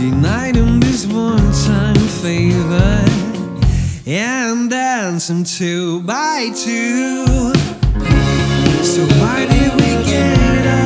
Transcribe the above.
Unite in this one-time favor And dance them two by two So why did we get up?